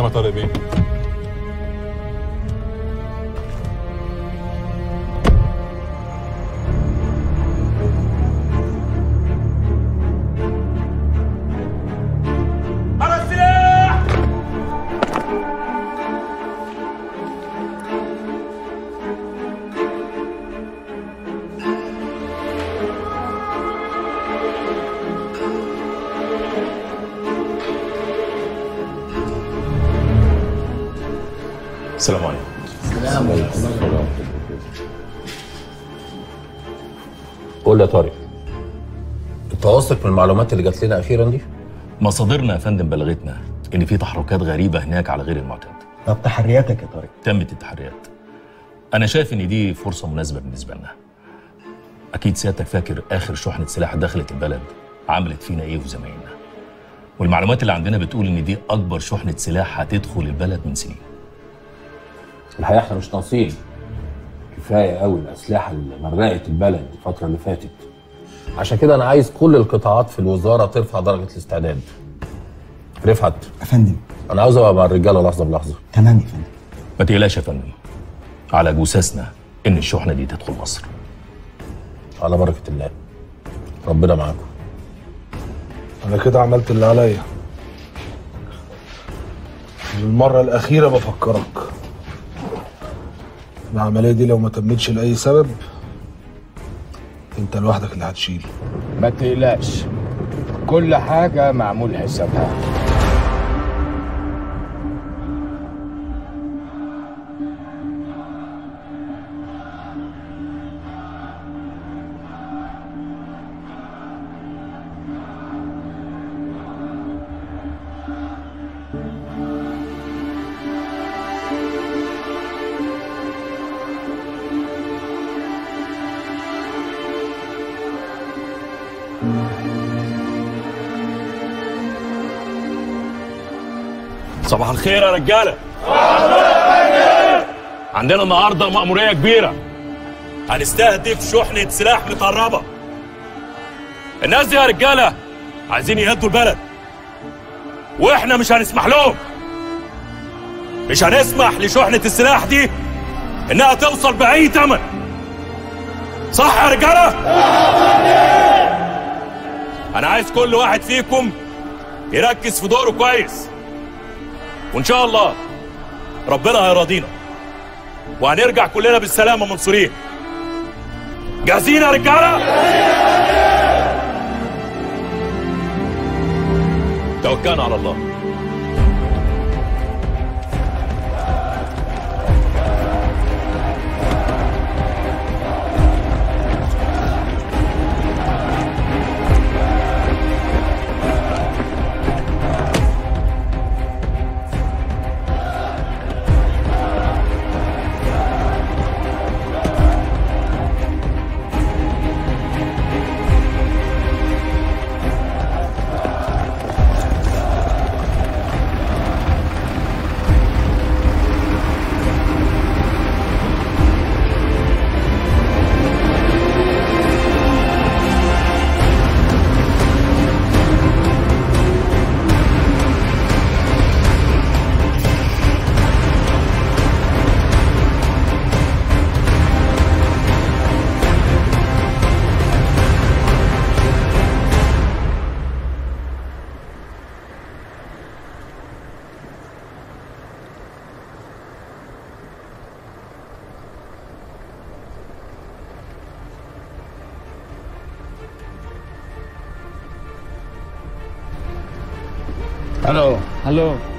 على السلامه قول لي يا طارق. انت واثق من المعلومات اللي جات لنا أخيرا دي؟ مصادرنا يا فندم بلغتنا إن في تحركات غريبة هناك على غير المعتاد. طب تحرياتك يا طارق. تمت التحريات. أنا شايف إن دي فرصة مناسبة بالنسبة لنا. أكيد سيادتك فاكر آخر شحنة سلاح دخلت البلد عملت فينا إيه وزمايلنا. والمعلومات اللي عندنا بتقول إن دي أكبر شحنة سلاح هتدخل البلد من سنين. الحقيقة إحنا مش ناقصين. كفاية قوي الأسلحة اللي مرقت البلد الفترة اللي فاتت. عشان كده أنا عايز كل القطاعات في الوزارة ترفع درجة الاستعداد. رفعت. يا فندم. أنا عاوز أبقى مع الرجالة لحظة بلحظة. تمام يا فندم. ما تقلقش يا فندم. على جثثنا إن الشحنة دي تدخل مصر. على بركة الله. ربنا معاكم. أنا كده عملت اللي عليا. للمرة الأخيرة بفكرك. العملية دي لو ما تمتش لأي سبب أنت لوحدك اللي هتشيل. ما تقلقش. كل حاجة معمول حسابها. الخير يا رجالة. عندنا النهارده مأمورية كبيرة. هنستهدف شحنة سلاح متهربة الناس دي يا رجالة عايزين يهدوا البلد. وإحنا مش هنسمح لهم. مش هنسمح لشحنة السلاح دي إنها توصل بأي ثمن صح يا رجالة؟ أنا عايز كل واحد فيكم يركز في دوره كويس. وإن شاء الله ربنا هيراضينا وهنرجع كلنا بالسلامة منصورين. جاهزين يا رجالة؟ توكلنا على الله. ألو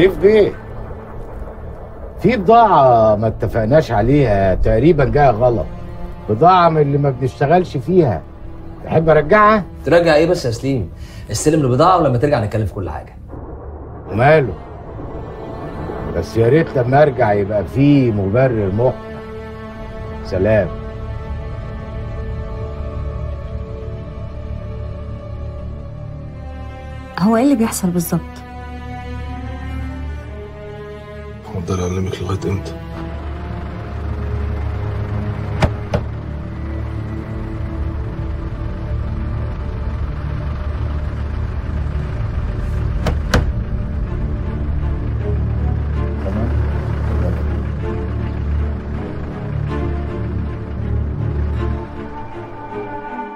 سيف بيه في بضاعة ما اتفقناش عليها تقريبا جاية غلط. بضاعة من اللي ما بنشتغلش فيها. تحب أرجعها؟ ترجع إيه بس يا سليم؟ استلم البضاعة ولما ترجع نتكلم في كل حاجة. وماله بس يا ريت لما أرجع يبقى في مبرر مقنع. سلام. هو إيه اللي بيحصل بالظبط؟ هفضل أعلمك لغاية إمتى.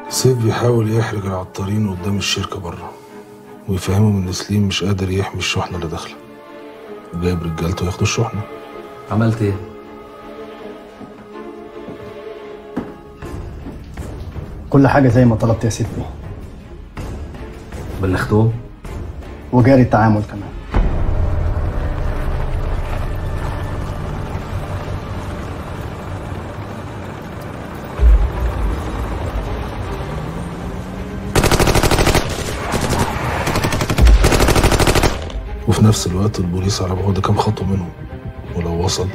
سيف بيحاول يحرج العطارين قدام الشركة بره ويفهمهم إن سليم مش قادر يحمي الشحنة اللي داخلة. وجايب رجالته ياخدوا الشحنة عملت إيه؟ كل حاجة زي ما طلبت يا سيف بيه بلغتهم؟ وجاري التعامل كمان. وفي نفس الوقت البوليس على بعد كام خطوة منهم. ولو وصل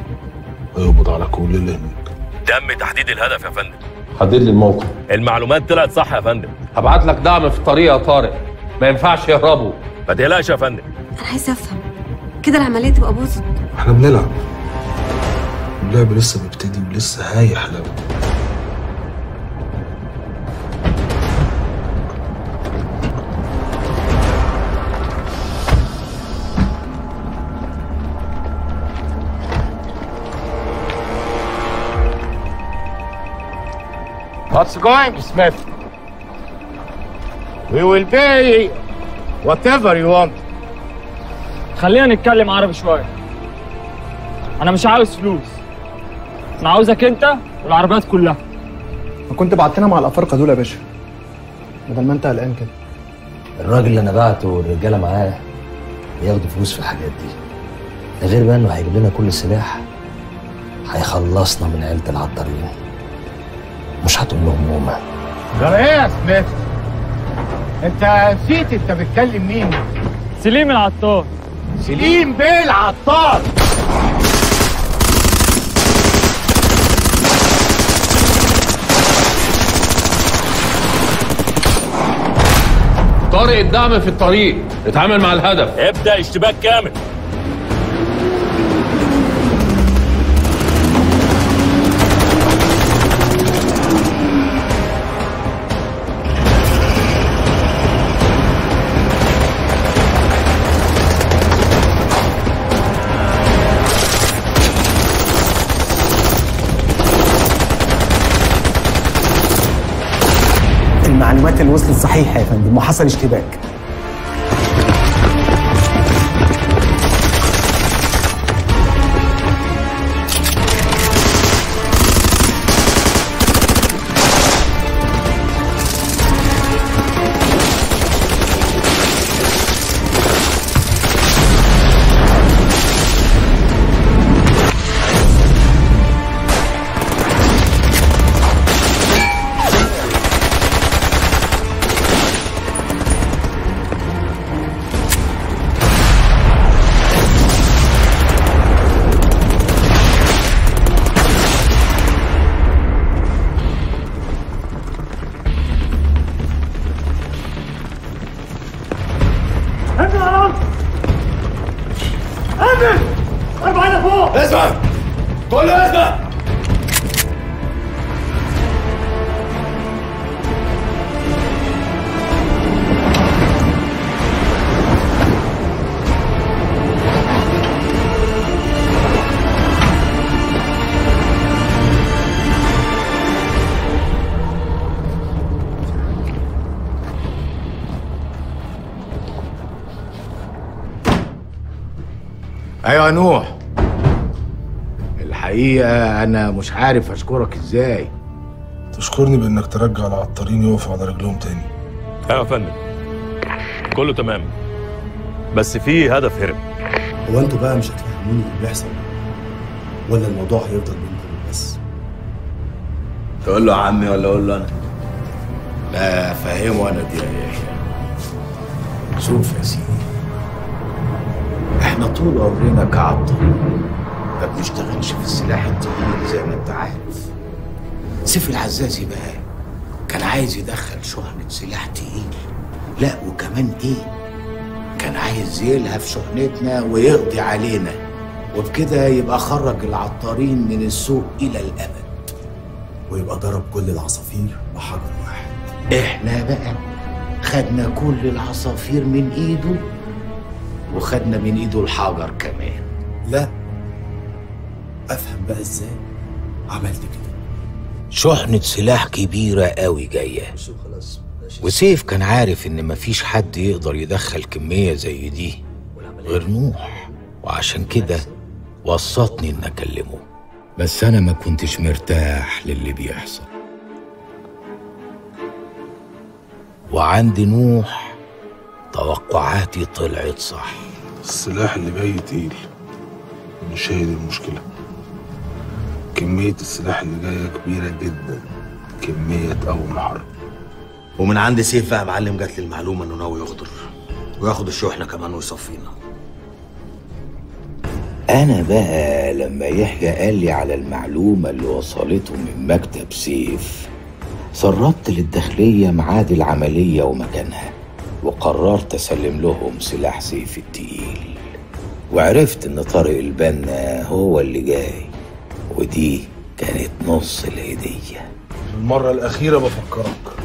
هيقبض على كل اللي هناك. تم تحديد الهدف يا فندم. حدد لي الموقف. المعلومات طلعت صح يا فندم. هبعت لك دعم في الطريق يا طارق ما ينفعش يهربوا. ما تقلقش يا فندم. أنا عايزه أفهم. كده العملية تبقى باظت. إحنا بنلعب. اللعب لسه بيبتدي ولسه هيحلو What's going, Smith? We will pay whatever you want. خلينا نتكلم عربي شوية أنا مش عاوز فلوس. أنا عاوزك أنت والعربيات كلها. ما كنت بعتنا مع الأفارقة دول يا باشا. بدل ما أنت قلقان كده. الراجل اللي أنا بعته والرجالة معاه بياخدوا فلوس في الحاجات دي. ده غير بقى إنه هيجيب لنا كل السلاح هيخلصنا من عيلة العطارين. مش هتقول لهم هما جرى إيه يا سميث؟ انت نسيت انت بتكلم مين؟ سليم العطار. سليم بيه العطار. طارق الدعم في الطريق. اتعامل مع الهدف. ابدأ اشتباك كامل. المعلومات اللي وصلت صحيحه يا فندم وحصل اشتباك يا نوح. الحقيقة أنا مش عارف أشكرك إزاي. تشكرني بإنك ترجع العطارين يقفوا على رجلهم تاني. أيوه يا فندم. كله تمام. بس في هدف هرب. هو أنتوا بقى مش هتفهموني اللي بيحصل ولا الموضوع هيفضل بينكم بس؟ تقول له عمي ولا أقول له أنا؟ لا فهمه أنا دي يا يحيى شوف يا سيدي. إحنا طول عمرنا كعطارين ما بنشتغلش في السلاح التقيل زي ما انت عارف. سيف العزازي بقى كان عايز يدخل شحنة سلاح تقيل. لا وكمان إيه؟ كان عايز يلهف شحنتنا ويقضي علينا. وبكده يبقى خرج العطارين من السوق إلى الأبد. ويبقى ضرب كل العصافير بحجر واحد. إحنا بقى خدنا كل العصافير من إيده وخدنا من إيده الحجر كمان. لا. أفهم بقى إزاي؟ عملت كده. شحنة سلاح كبيرة قوي جاية؟ وسيف كان عارف إن مفيش حد يقدر يدخل كمية زي دي غير نوح. وعشان كده وسطني إن أكلمه. بس أنا ما كنتش مرتاح للي بيحصل. وعند نوح توقعاتي طلعت صح. السلاح اللي جاي تقيل مش هي دي المشكلة. كمية السلاح اللي جاية كبيرة جدا. كمية تقوم الحرب ومن عند سيف بقى يا معلم جات لي المعلومة إنه ناوي يغدر. وياخد الشحنه كمان ويصفينا. أنا بقى لما يحيى قال لي على المعلومة اللي وصلته من مكتب سيف سربت للداخلية ميعاد العملية ومكانها. وقررت أسلم لهم سلاح سيف التقيل. وعرفت إن طارق البنا هو اللي جاي ودي كانت نص الهدية. المرة الأخيرة بفكرك.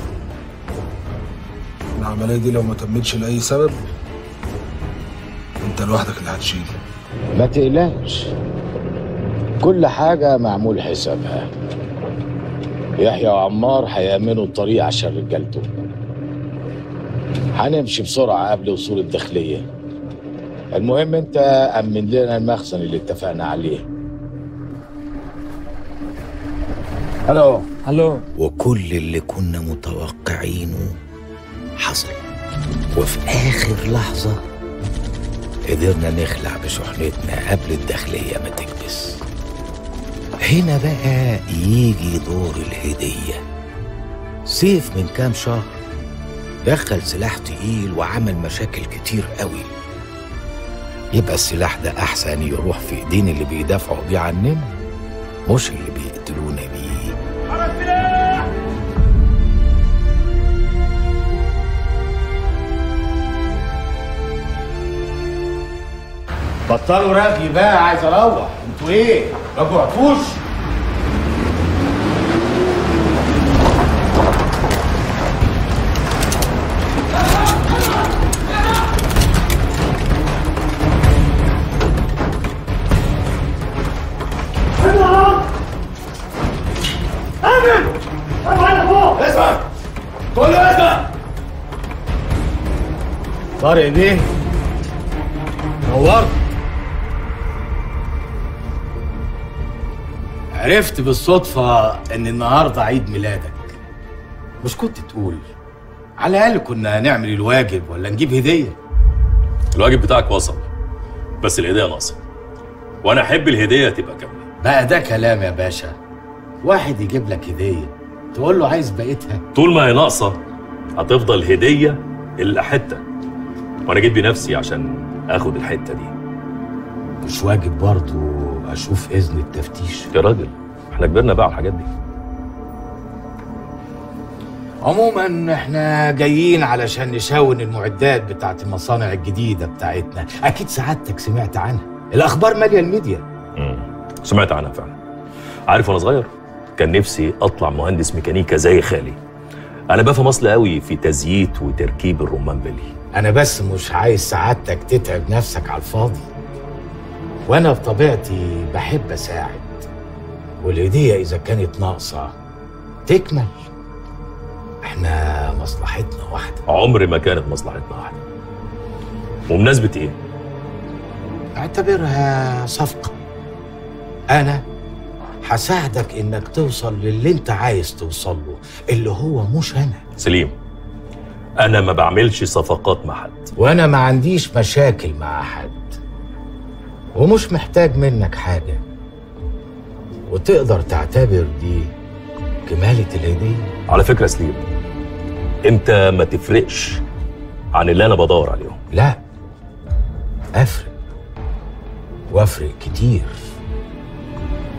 العملية دي لو ما تمتش لأي سبب أنت لوحدك اللي هتشيل. ما تقلقش. كل حاجة معمول حسابها. يحيى وعمار هيأمنوا الطريق عشان رجالته. هنمشي بسرعة قبل وصول الداخلية. المهم انت أمن لنا المخزن اللي اتفقنا عليه. ألو. ألو. وكل اللي كنا متوقعينه حصل. وفي آخر لحظة قدرنا نخلع بشحنتنا قبل الداخلية ما تكبس. هنا بقى يجي دور الهدية. سيف من كام شهر دخل سلاح تقيل وعمل مشاكل كتير قوي. يبقى السلاح ده أحسن يروح في إيدين اللي بيدافعوا بيه عننا مش اللي بيقتلونا بيه. بطلوا رغي بقى عايز أروح. أنتوا إيه؟ ما جوعتوش؟ طارق بيه نورت. عرفت بالصدفة إن النهاردة عيد ميلادك. مش كنت تقول على الأقل كنا نعمل الواجب ولا نجيب هدية؟ الواجب بتاعك وصل بس الهدية ناقصة. وأنا أحب الهدية تبقى كاملة. بقى ده كلام يا باشا. واحد يجيب لك هدية تقول له عايز بقيتها. طول ما هي ناقصة هتفضل هدية إلا حتة. وأنا جيت بنفسي عشان آخد الحتة دي. مش واجب برضه أشوف إذن التفتيش؟ يا راجل إحنا كبرنا بقى على الحاجات دي. عموما إحنا جايين علشان نشاون المعدات بتاعت المصانع الجديدة بتاعتنا. أكيد سعادتك سمعت عنها. الأخبار مالية الميديا. مم. سمعت عنها فعلا. عارف وأنا صغير كان نفسي أطلع مهندس ميكانيكا زي خالي. أنا بفهم اصل قوي في تزييت وتركيب الرمان بلي. أنا بس مش عايز سعادتك تتعب نفسك على الفاضي. وأنا بطبيعتي بحب أساعد. والهدية إذا كانت ناقصة تكمل. إحنا مصلحتنا واحدة. عمر ما كانت مصلحتنا واحدة. وبمناسبة إيه؟ أعتبرها صفقة. أنا هساعدك إنك توصل للي أنت عايز توصل له اللي هو مش أنا. سليم أنا ما بعملش صفقات مع حد. وأنا ما عنديش مشاكل مع حد. ومش محتاج منك حاجة. وتقدر تعتبر دي كمالة الهدية. على فكرة يا سليم أنت ما تفرقش عن اللي أنا بدور عليهم. لا أفرق. وأفرق كتير.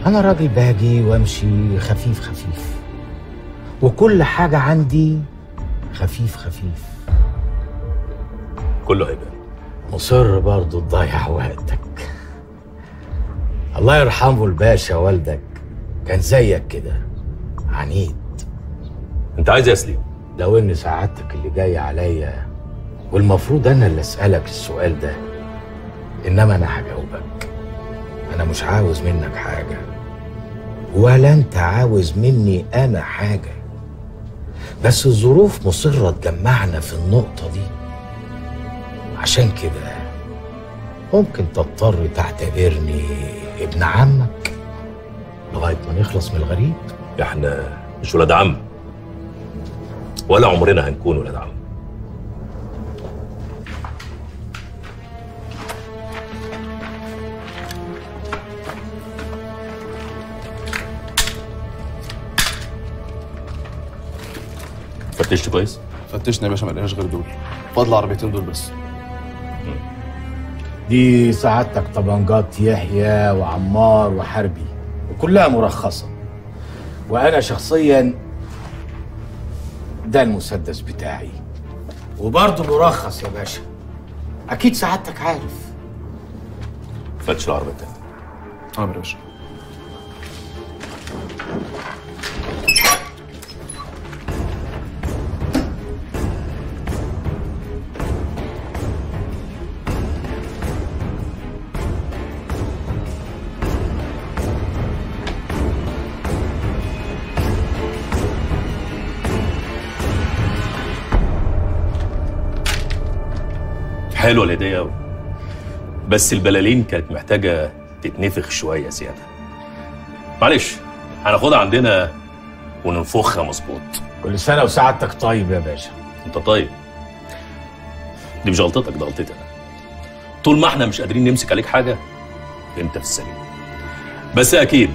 أنا راجل باجي وأمشي خفيف خفيف وكل حاجة عندي خفيف خفيف. كله هيبان. مصر برضو تضيع وقتك. الله يرحمه الباشا والدك. كان زيك كده عنيد. أنت عايز إيه يا سليم؟ لو إن سعادتك اللي جاي عليا والمفروض أنا اللي أسألك السؤال ده إنما أنا هجاوبك. أنا مش عاوز منك حاجة. ولا انت عاوز مني أنا حاجة. بس الظروف مصرة تجمعنا في النقطة دي. عشان كده ممكن تضطر تعتبرني ابن عمك لغاية ما نخلص من الغريب. إحنا مش ولاد عم. ولا عمرنا هنكون ولاد عم. فتشت كويس؟ فتشنا يا باشا ما لقيناش غير دول. فاضل العربيتين دول بس. دي سعادتك طبنجات يحيى وعمار وحربي وكلها مرخصة. وأنا شخصيا ده المسدس بتاعي. وبرضه مرخص يا باشا. أكيد سعادتك عارف. فتش العربية التانية آه يا باشا. حلوة الهدية قوي بس البلالين كانت محتاجة تتنفخ شوية زيادة. معلش هناخدها عندنا وننفخها مظبوط. كل سنة وسعادتك طيب يا باشا. أنت طيب. دي مش غلطتك ده غلطتي أنا. طول ما إحنا مش قادرين نمسك عليك حاجة أنت في السليم. بس أكيد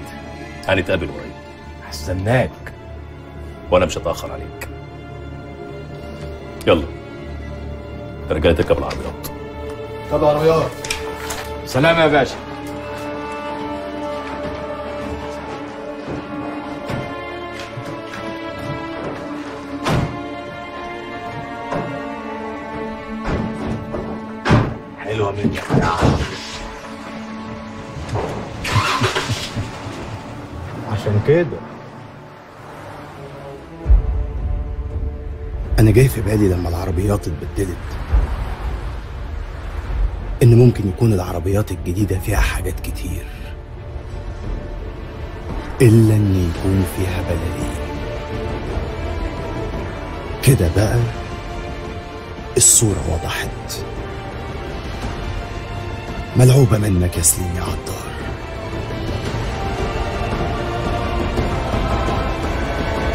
هنتقابل قريب. هستناك وأنا مش هتأخر عليك. يلا. رجعت تركب العربيات طب عربيات. سلام يا باشا. حلوة منك يا عم. عشان كده. أنا جاي في بالي لما العربيات اتبدلت. إن ممكن يكون العربيات الجديدة فيها حاجات كتير. إلا إن يكون فيها بلالين. كده بقى الصورة وضحت. ملعوبة منك يا سليم يا عطار.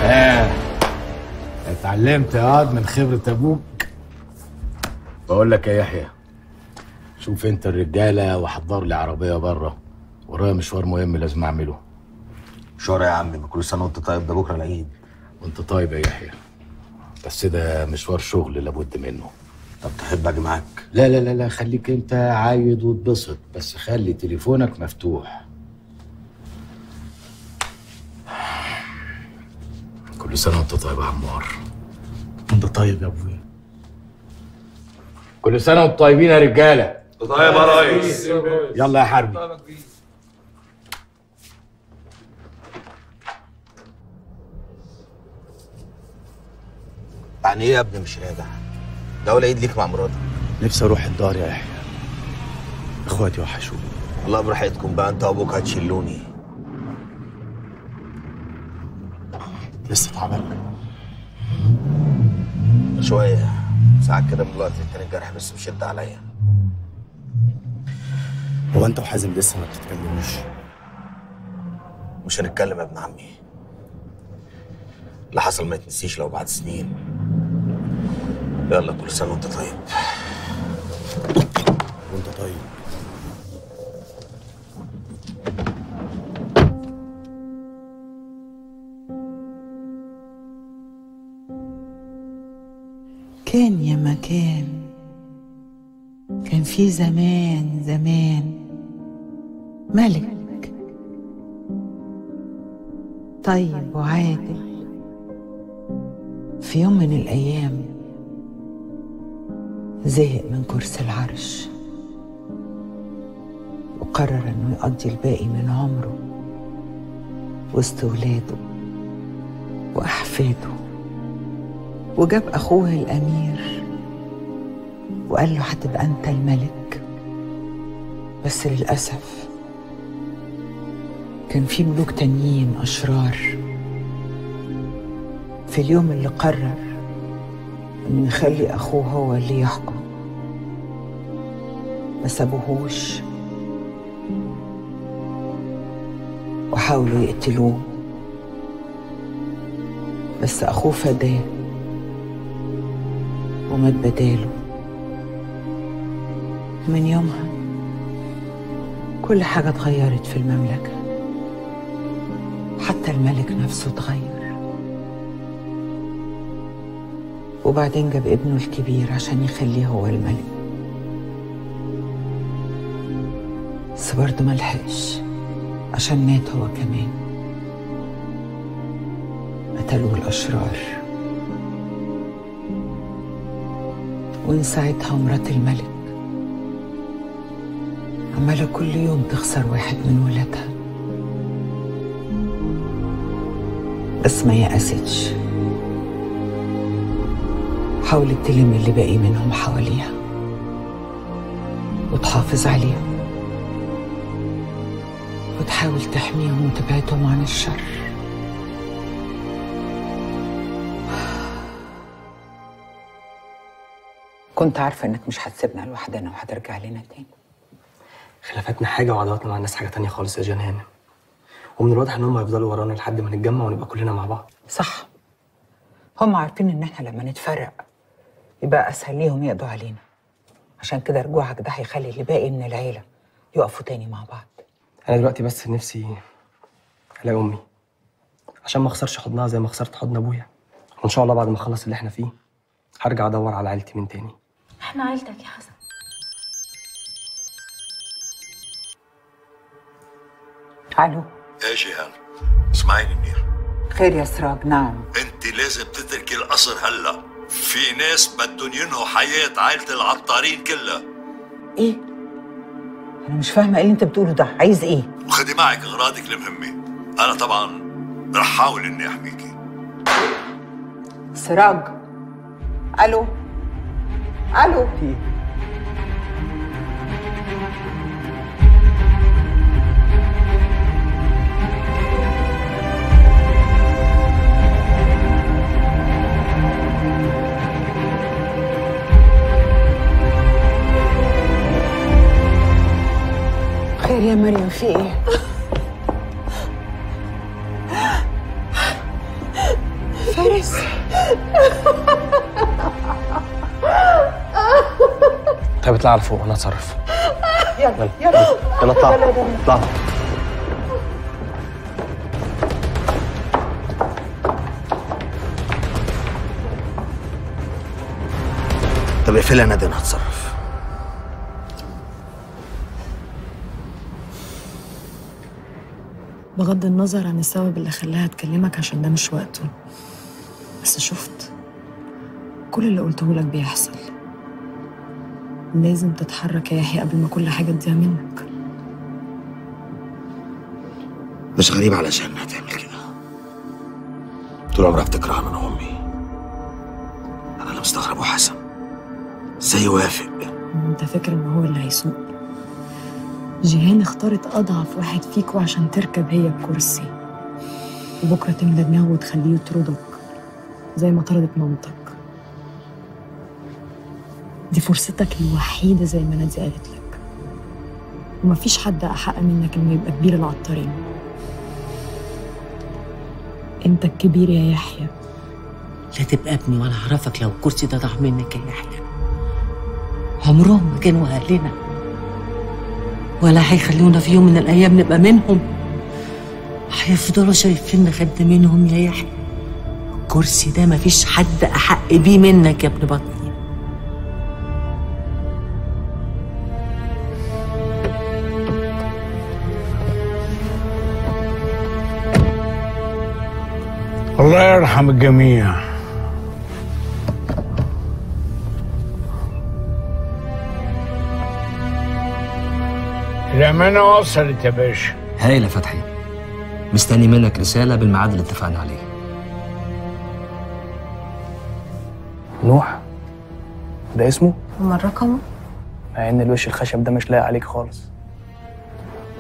آه. اتعلمت يا واد من خبرة أبوك. بقول لك يا يحيى شوف انت الرجالة وحضر لي عربية بره ورايا مشوار مهم لازم أعمله. شورى يا عمي كل سنة وانت طيب ده بكرة العيد. وانت طيب يا يحيى. بس ده مشوار شغل لابد منه. طب تحب أجي معاك؟ لا لا لا لا خليك انت عايد واتبسط بس خلي تليفونك مفتوح. كل سنة وانت طيب يا عمار. انت طيب يا ابويا. كل سنة وأنتم طيبين يا رجالة. طيب يا ريس يلا يا حربي يعني إيه يا ابني مش راجع ده اول عيد ليك مع مراتك نفسي أروح الدار يا يحيى. اخواتي وحشوني. والله براحتكم بقى انت وابوك هتشلوني. لسه تعبان شوية ساعات كده من الوقت للتاني الجرح بس بشد عليا. هو انت وحازم لسه ما بتتكلموش؟ مش هنتكلم يا ابن عمي. اللي حصل ما يتنسيش لو بعد سنين. يلا كل سنة وانت طيب. وانت طيب. كان يا مكان. كان في زمان زمان. ملك. طيب وعادل. في يوم من الأيام زهق من كرسي العرش. وقرر إنه يقضي الباقي من عمره وسط ولاده وأحفاده. وجاب أخوه الأمير. وقال له هتبقى أنت الملك. بس للأسف كان في ملوك تانيين أشرار. في اليوم اللي قرر إنه يخلي أخوه هو اللي يحكم. ما سابوهوش وحاولوا يقتلوه. بس أخوه فداه ومات بداله. من يومها. كل حاجة اتغيرت في المملكة. حتى الملك نفسه اتغير. وبعدين جاب ابنه الكبير عشان يخليه هو الملك. بس برضه ملحقش. عشان مات هو كمان. قتلوه الأشرار. ومن ساعتها مرات الملك عمالة كل يوم تخسر واحد من ولادها. بس ما يأستش حاولت تلم اللي باقي منهم حواليها وتحافظ عليهم وتحاول تحميهم وتبعدهم عن الشر. كنت عارفة إنك مش هتسيبنا لوحدنا وهترجع لنا تاني. خلافاتنا حاجة وعداواتنا مع الناس حاجة تانية خالص يا جان هانم. ومن الواضح إن هم هيفضلوا ورانا لحد ما نتجمع ونبقى كلنا مع بعض. صح. هم عارفين إن إحنا لما نتفرق يبقى أسهل ليهم يقضوا علينا. عشان كده رجوعك ده هيخلي اللي باقي من العيلة يقفوا تاني مع بعض. أنا دلوقتي بس نفسي ألاقي أمي. عشان ما أخسرش حضنها زي ما خسرت حضن أبويا. وإن شاء الله بعد ما أخلص اللي إحنا فيه هرجع أدور على عيلتي من تاني. إحنا عيلتك يا حسن. ألو. يا جيهان اسمعيني منير خير يا سراج نعم. انت لازم تتركي القصر هلا. في ناس بدهم ينهوا حياة عائلة العطارين كلها. إيه؟ أنا مش فاهمة إيه اللي انت بتقوله ده. عايز إيه؟ وخدي معك أغراضك المهمة. أنا طبعا رح حاول إني احميكي سراج ألو. ألو. خير يا مريم في إيه؟ فارس. طيب اطلع على فوق أنا أتصرف. يلا يلا يلا. اطلع. اطلع. طب اقفلها نادي أنا هتصرف. بغض النظر عن السبب اللي خلاها تكلمك عشان ده مش وقته. بس شفت كل اللي قلته لك بيحصل. لازم تتحرك يا يحيى قبل ما كل حاجة تضيع منك. مش غريب علشان انها تعمل كده. طول عمرها بتكرهنا أنا وامي أنا اللي مستغرب وحسن إزاي يوافق؟ أنت فاكر إن هو اللي هيسوق؟ جيهان اختارت أضعف واحد فيكوا عشان تركب هي الكرسي وبكرة تملى دماغه وتخليه يطردك زي ما طردت مامتك. دي فرصتك الوحيدة زي ما نادي قالت لك. ومفيش حد أحق منك إنه يبقى كبير العطارين. أنت الكبير يا يحيى. لا تبقى ابني ولا اعرفك لو الكرسي ده ضاع منك يا يحيى. عمرهم ما كانوا أهلنا. ولا هيخلونا في يوم من الأيام نبقى منهم. هيفضلوا شايفيننا خد منهم يا يحيى. الكرسي ده مفيش حد أحق بيه منك يا ابن بطني. الله يرحم الجميع. الأمانة وصلت يا باشا هايل يا فتحي مستني منك رسالة بالميعاد اللي اتفقنا عليه. نوح ده اسمه؟ امال رقمه مع إن الوش الخشب ده مش لايق عليك خالص.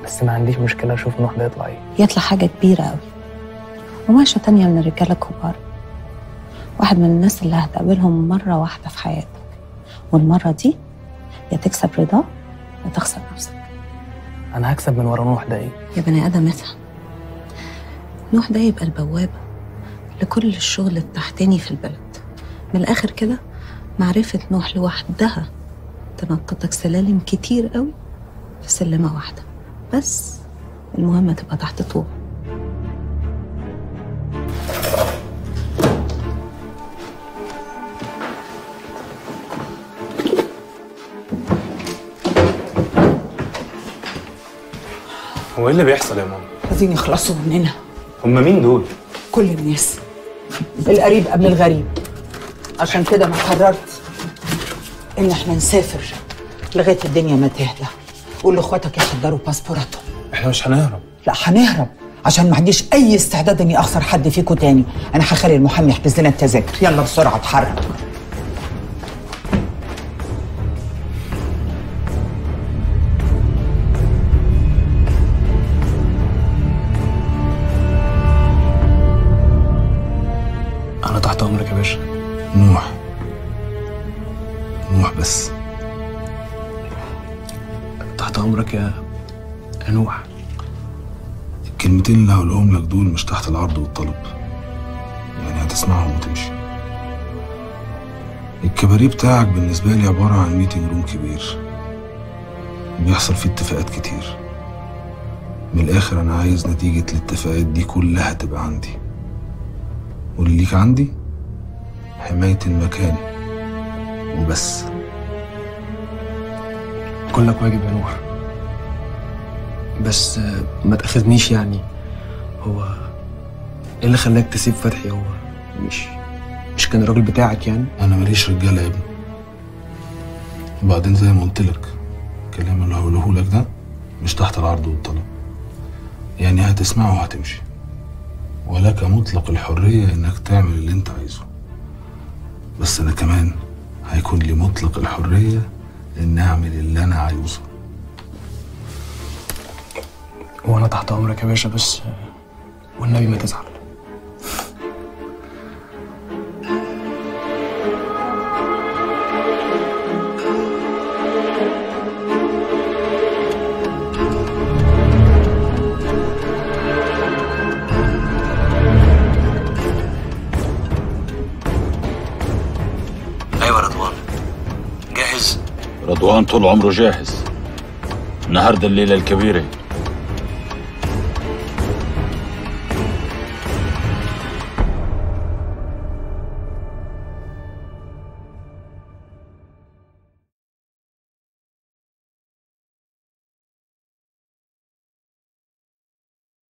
بس ما عنديش مشكلة أشوف نوح ده يطلع إيه. يطلع حاجة كبيرة قوي وماشية تانية من الرجالة الكبار. واحد من الناس اللي هتقابلهم مرة واحدة في حياتك. والمرة دي يا تكسب رضاه يا تخسر نفسك. أنا هكسب من ورا نوح ده إيه يا بني آدم افهم نوح ده يبقى البوابة لكل الشغل التحتاني في البلد. من الآخر كده معرفة نوح لوحدها تنططك سلالم كتير قوي في سلمة واحدة. بس المهم تبقى تحت طوع هو إيه اللي بيحصل يا ماما؟ عايزين يخلصوا مننا. هم مين دول؟ كل الناس. القريب قبل الغريب. عشان كده أنا قررت إن إحنا نسافر لغاية الدنيا ما تهدى. قول لإخواتك يحضروا باسبوراتهم. إحنا مش هنهرب. لا هنهرب. عشان ما عنديش أي استعداد إني أخسر حد فيكم تاني. أنا هخلي المحامي يحجز لنا التذاكر. يلا بسرعة اتحرك. نوح. نوح بس. تحت أمرك يا نوح. الكلمتين اللي هقولهم لك دول مش تحت العرض والطلب. يعني هتسمعهم وتمشي. الكباريه بتاعك بالنسبة لي عبارة عن meeting room كبير. بيحصل فيه اتفاقات كتير. من الآخر أنا عايز نتيجة الاتفاقات دي كلها تبقى عندي. واللي ليك عندي حماية المكان. وبس. كلك واجب يا نوح. بس ما تأخذنيش يعني. هو إيه اللي خلاك تسيب فتحي؟ هو مش مش كان الراجل بتاعك يعني؟ أنا ماليش رجالة يا ابني. وبعدين زي ما قلت لك الكلام اللي هقوله لك ده مش تحت العرض والطلب. يعني هتسمعه وهتمشي. ولك مطلق الحرية إنك تعمل اللي أنت عايزه. بس أنا كمان هيكون لي مطلق الحرية إن أعمل اللي أنا عايزه. وأنا تحت أمرك يا باشا بس والنبي ما تزعل رضوان طول عمره جاهز. النهارده الليلة الكبيرة.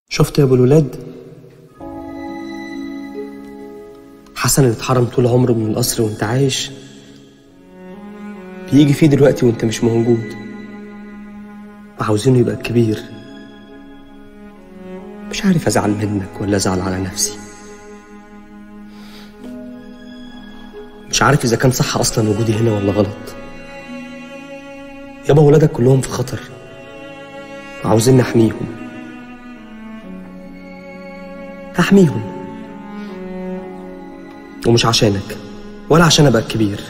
شفت يا أبو الولاد؟ حسن اتحرم طول عمره من القصر وانت عايش. بيجي فيه دلوقتي وانت مش موجود. وعاوزينه يبقى الكبير مش عارف أزعل منك ولا أزعل على نفسي. مش عارف إذا كان صح أصلا وجودي هنا ولا غلط. يابا ولادك كلهم في خطر. وعاوزين نحميهم هحميهم ومش عشانك. ولا عشان أبقى الكبير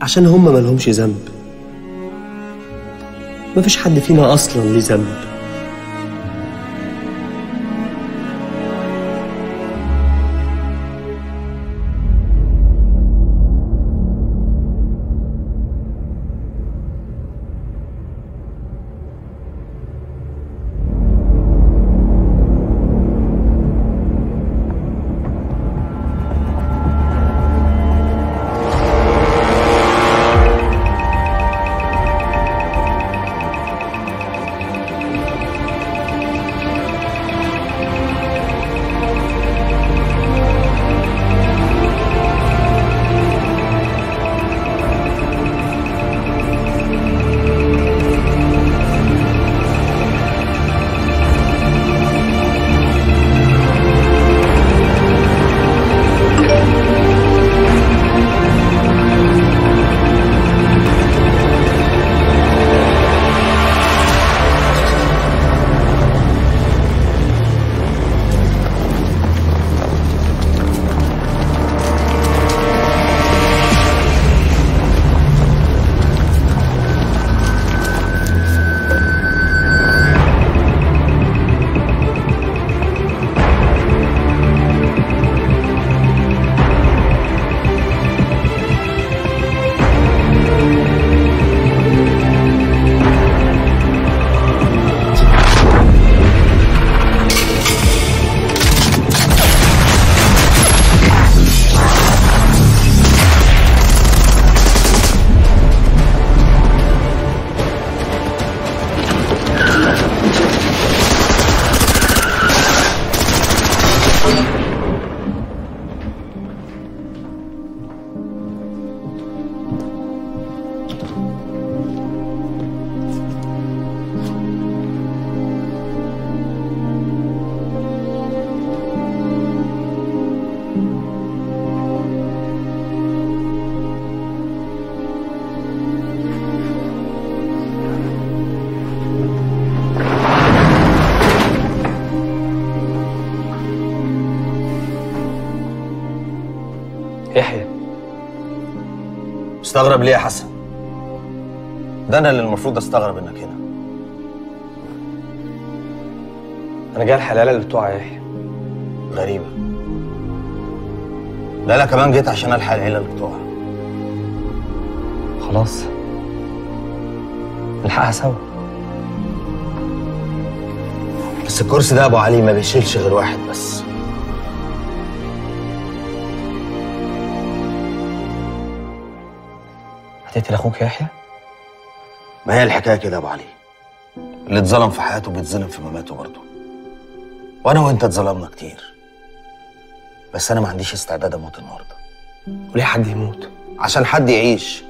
عشان هما مالهمش ذنب. مفيش حد فينا أصلا ليه ذنب. مستغرب ليه يا حسن؟ ده أنا اللي المفروض أستغرب إنك هنا. أنا جاي الحق العيله اللي بتوع يحيى غريبة. لا لا كمان جيت عشان ألحق العيله اللي بتوعها خلاص. نلحقها سوا. بس الكرسي ده يا أبو علي ما بيشيلش غير واحد بس. هتقتل أخوك يا يحيى؟ ما هي الحكاية كده يا أبو علي؟ اللي اتظلم في حياته بيتظلم في مماته برضه. وأنا وأنت اتظلمنا كتير. بس أنا ما عنديش استعداد أموت النهارده. وليه حد يموت؟ عشان حد يعيش.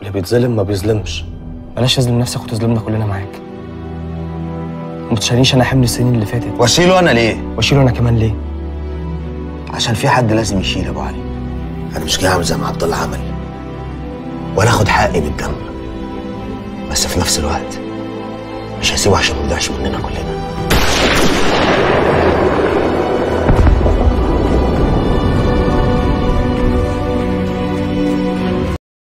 اللي بيتظلم ما بيظلمش. بلاش تظلم نفسك وتظلمنا كلنا معاك. ما تشيلنيش أنا حمل السنين اللي فاتت. وأشيله أنا ليه؟ وأشيله أنا كمان ليه؟ عشان في حد لازم يشيل يا أبو علي. أنا مش جاي أعمل زي ما عبد الله عمل. ولا أخد حقي بالدم. بس في نفس الوقت مش هسيبه عشان ما يضيعش مننا كلنا.